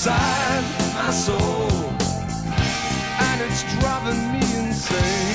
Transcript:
inside my soul, and it's driving me insane.